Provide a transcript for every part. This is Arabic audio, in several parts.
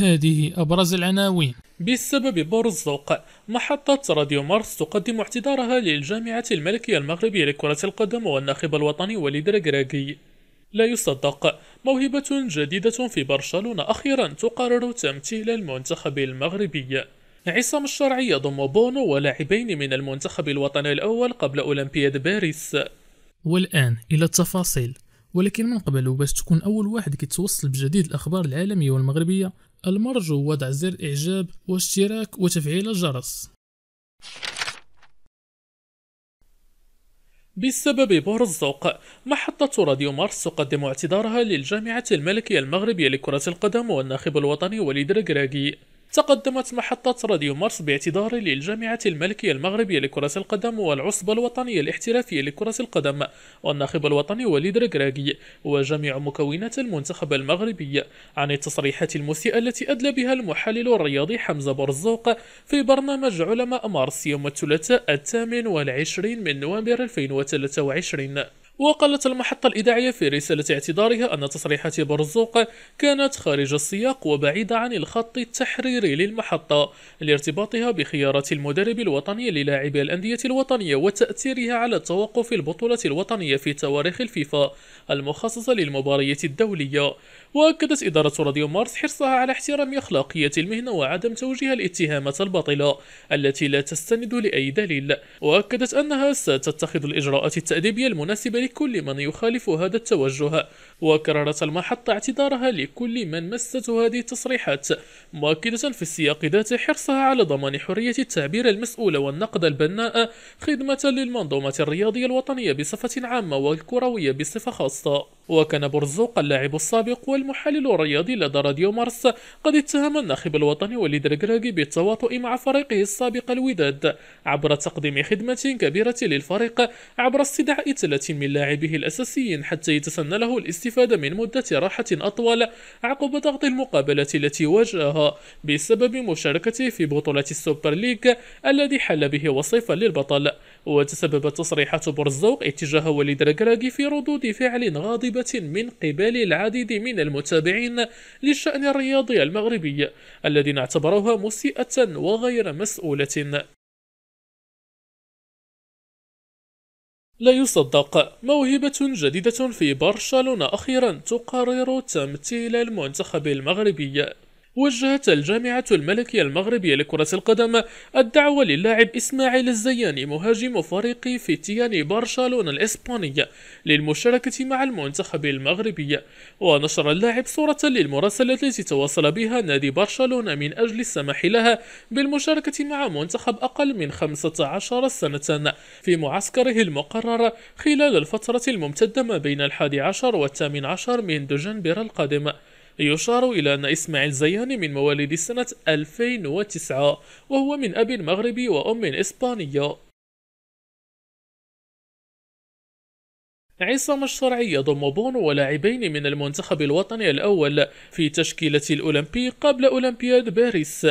هذه أبرز العناوين. بسبب بورزوق محطة راديو مارس تقدم اعتذارها للجامعة الملكية المغربية لكرة القدم والناخب الوطني وليد ركراكي لا يصدق موهبة جديدة في برشلونة. أخيرا تقرر تمثيل المنتخب المغربي. عصام الشرعي يضم بونو ولاعبين من المنتخب الوطني الأول قبل أولمبياد باريس. والآن إلى التفاصيل ولكن من قبل وباش تكون أول واحد كيتوصل بجديد الأخبار العالمية والمغربية المرجو وضع زر إعجاب واشتراك وتفعيل الجرس. بسبب بورزوق محطة راديو مارس تقدم اعتذارها للجامعة الملكية المغربية لكرة القدم والناخب الوطني وليد ركراكي تقدمت محطة راديو مارس باعتذار للجامعة الملكية المغربية لكرة القدم والعصبة الوطنية الاحترافية لكرة القدم والناخب الوطني وليد ركراكي وجميع مكونات المنتخب المغربي عن التصريحات المسيئة التي أدلى بها المحلل الرياضي حمزة برزوق في برنامج علماء مارس يوم الثلاثاء الثامن والعشرين من نوفمبر 2023 وقالت المحطة الإذاعية في رسالة اعتذارها أن تصريحات برزوق كانت خارج السياق وبعيدة عن الخط التحريري للمحطة لارتباطها بخيارات المدرب الوطني للاعبي الأندية الوطنية وتأثيرها على توقف البطولة الوطنية في تواريخ الفيفا المخصصة للمباريات الدولية. وأكدت إدارة راديو مارس حرصها على احترام أخلاقية المهنة وعدم توجيه الاتهامات الباطلة التي لا تستند لأي دليل. وأكدت أنها ستتخذ الإجراءات التأديبية المناسبة لكل من يخالف هذا التوجه. وكررت المحطة اعتذارها لكل من مسته هذه التصريحات. مؤكدة في السياق ذاته حرصها على ضمان حرية التعبير المسؤول والنقد البناء خدمة للمنظومة الرياضية الوطنية بصفة عامة والكروية بصفة خاصة. وكان برزوق اللاعب السابق والمحلل الرياضي لدى راديو مارس. قد اتهم الناخب الوطني وليد ركراكي بالتواطؤ مع فريقه السابق الوداد عبر تقديم خدمة كبيرة للفريق عبر استدعاء 30 من لاعبيه الأساسيين حتى يتسنى له الاستفادة من مدة راحة أطول عقب ضغط المقابلات التي واجهها بسبب مشاركته في بطولة السوبر ليغ الذي حل به وصيفا للبطل. وتسببت تصريحات برزوق اتجاه وليد ركراكي في ردود فعل غاضبة من قبل العديد من المتابعين للشأن الرياضي المغربي الذين اعتبروها مسيئة وغير مسؤولة. لا يصدق. موهبة جديدة في برشلونة أخيرا تقرر تمثيل المنتخب المغربي. وجهت الجامعة الملكية المغربية لكرة القدم الدعوة للاعب إسماعيل الزياني مهاجم فريق فتيان برشلونة الإسبانية للمشاركة مع المنتخب المغربي. ونشر اللاعب صورة للمراسلة التي تواصل بها نادي برشلونة من أجل السماح لها بالمشاركة مع منتخب أقل من 15 سنة. في معسكره المقرر خلال الفترة الممتدة ما بين الحادي عشر والثامن عشر من دجنبر القادم. يشار إلى أن إسماعيل زياني من مواليد سنة 2009 وهو من أب مغربي وأم إسبانية. عصام الشرعي يضم بونو ولاعبين من المنتخب الوطني الأول في تشكيلة الأولمبي قبل أولمبياد باريس.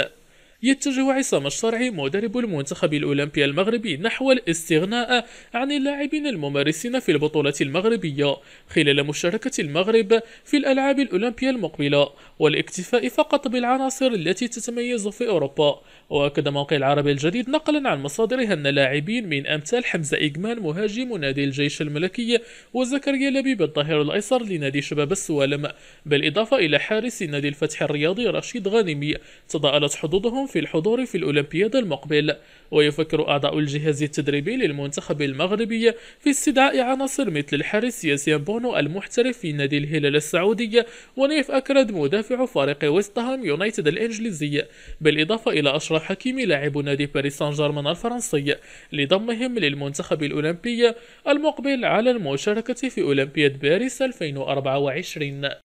يتجه عصام الشرعي مدرب المنتخب الأولمبي المغربي نحو الاستغناء عن اللاعبين الممارسين في البطولة المغربية خلال مشاركة المغرب في الألعاب الأولمبية المقبلة والاكتفاء فقط بالعناصر التي تتميز في أوروبا. وأكد موقع العربي الجديد نقلا عن مصادرها أن لاعبين من أمثال حمزة إجمان مهاجم نادي الجيش الملكي وزكريا لبيب الظهير الأيسر لنادي شباب السوالم. بالإضافة إلى حارس نادي الفتح الرياضي رشيد غانمي تضاءلت حظوظهم في الحضور في الأولمبياد المقبل. ويفكر أعضاء الجهاز التدريبي للمنتخب المغربي في استدعاء عناصر مثل الحارس ياسين بونو المحترف في نادي الهلال السعودي ونيف أكرد مدافع فريق ويست هام يونايتد الإنجليزي. بالإضافة إلى أشرف حكيمي لاعب نادي باريس سان جيرمان الفرنسي. لضمهم للمنتخب الأولمبي المقبل على المشاركة في أولمبياد باريس 2024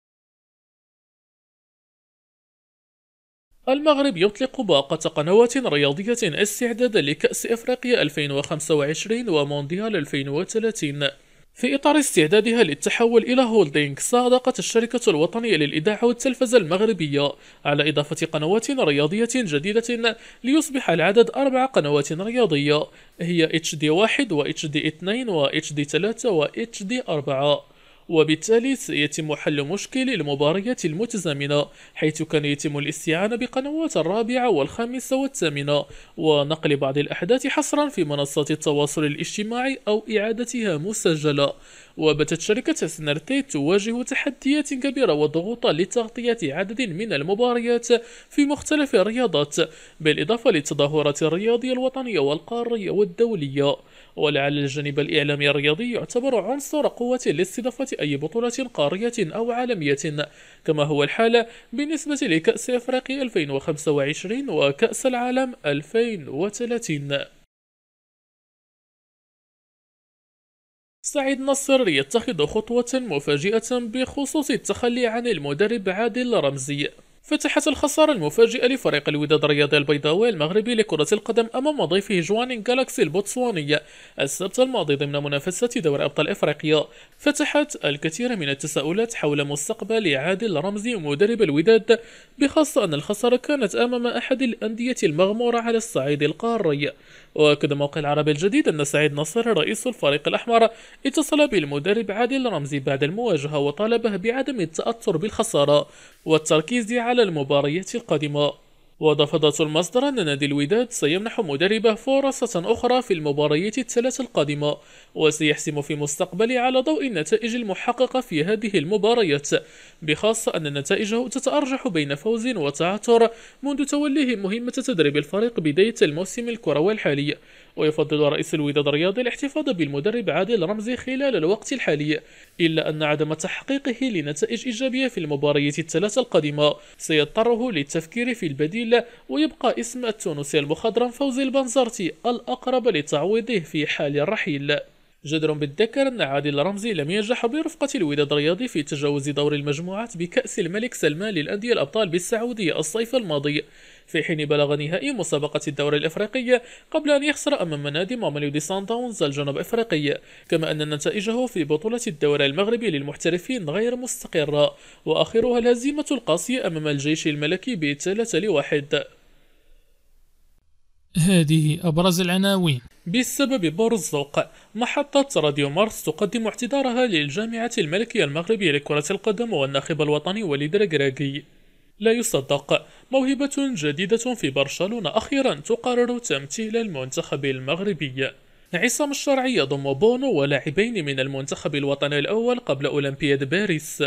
المغرب يطلق باقة قنوات رياضية استعدادا لكأس إفريقيا 2025 ومونديال 2030 في إطار استعدادها للتحول إلى هولدينغ صادقت الشركة الوطنية للإذاعة والتلفزة المغربية على إضافة قنوات رياضية جديدة ليصبح العدد أربع قنوات رياضية هي HD1 و HD2 و HD3 و HD4 وبالتالي سيتم حل مشكل المباريات المتزامنة حيث كان يتم الاستعانة بقنوات الرابعة والخامسة والثامنة ونقل بعض الأحداث حصرا في منصات التواصل الاجتماعي أو إعادتها مسجلة. وباتت شركة سنرتي تواجه تحديات كبيرة وضغوطا لتغطية عدد من المباريات في مختلف الرياضات بالإضافة للتظاهرات الرياضية الوطنية والقارية والدولية. ولعل الجانب الإعلامي الرياضي يعتبر عنصر قوة لاستضافة أي بطولة قارية أو عالمية. كما هو الحال بالنسبة لكأس أفريقيا 2025 وكأس العالم 2030 سعيد نصر يتخذ خطوة مفاجئة بخصوص التخلي عن المدرب عادل رمزي. فتحت الخسارة المفاجئة لفريق الوداد الرياضي البيضاوي المغربي لكرة القدم أمام ضيفه جوانين جالاكسي البوتسواني السبت الماضي ضمن منافسة دوري أبطال إفريقيا. فتحت الكثير من التساؤلات حول مستقبل عادل رمزي مدرب الوداد بخاصة أن الخسارة كانت أمام أحد الأندية المغمورة على الصعيد القاري. وأكد موقع العربي الجديد أن سعيد نصر رئيس الفريق الأحمر اتصل بالمدرب عادل رمزي بعد المواجهة وطالبه بعدم التأثر بالخسارة والتركيز على المباريات القادمة. وأضاف ذات المصدر أن نادي الوداد سيمنح مدربه فرصة أخرى في المباريات الثلاث القادمة وسيحسم في مستقبله على ضوء النتائج المحققة في هذه المباريات بخاصة أن نتائجه تتأرجح بين فوز وتعثر منذ توليه مهمة تدريب الفريق بداية الموسم الكروي الحالي. ويفضل رئيس الوداد الرياضي الاحتفاظ بالمدرب عادل رمزي خلال الوقت الحالي إلا أن عدم تحقيقه لنتائج إيجابية في المباريات الثلاثة القادمة. سيضطره للتفكير في البديل ويبقى اسم التونسي المخضرم فوزي البنزرتي الأقرب لتعويضه في حال الرحيل. جدر بالذكر أن عادل رمزي لم ينجح برفقة الوداد الرياضي في تجاوز دور المجموعات بكأس الملك سلمان للأندية الأبطال بالسعودية الصيف الماضي. في حين بلغ نهائي مسابقة الدوري الإفريقية قبل أن يخسر أمام نادي مامليودي سان داونز الجنوب إفريقي. كما أن نتائجه في بطولة الدوري المغربي للمحترفين غير مستقرة. وآخرها الهزيمة القاسية أمام الجيش الملكي بثلاثة لواحد. هذه أبرز العناوين. بسبب بورزوق محطة راديو مارس تقدم اعتذارها للجامعة الملكية المغربية لكرة القدم والناخب الوطني وليد ركراكي لا يصدق موهبة جديدة في برشلونة. أخيرا تقرر تمثيل المنتخب المغربي. عصام الشرعي يضم بونو ولاعبين من المنتخب الوطني الأول قبل أولمبياد باريس.